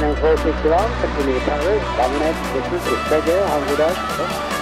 Opening 461, continue Paris, dominate, distance is Sergio, 100 yards.